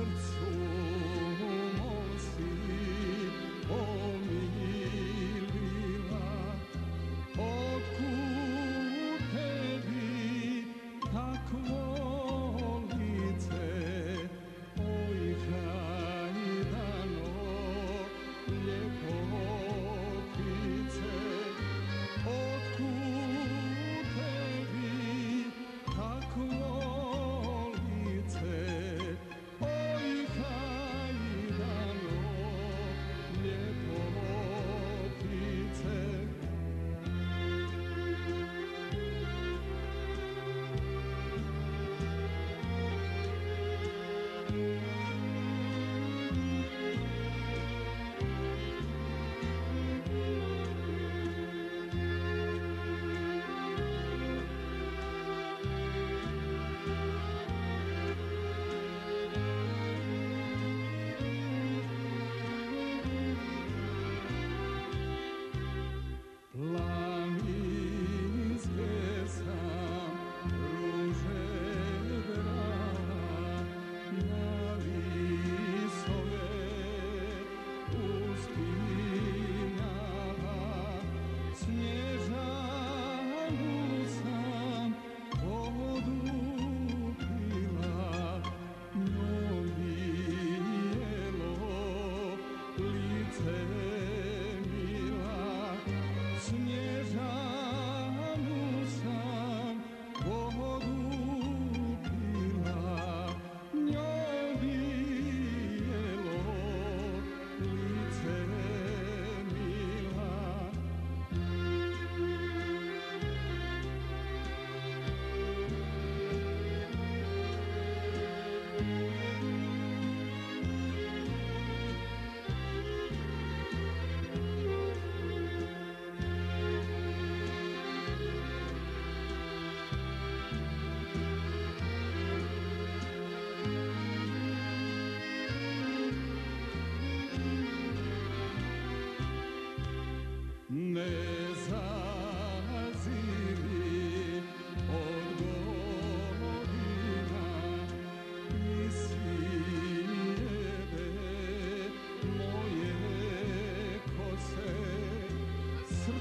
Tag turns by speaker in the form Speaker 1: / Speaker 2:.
Speaker 1: difference.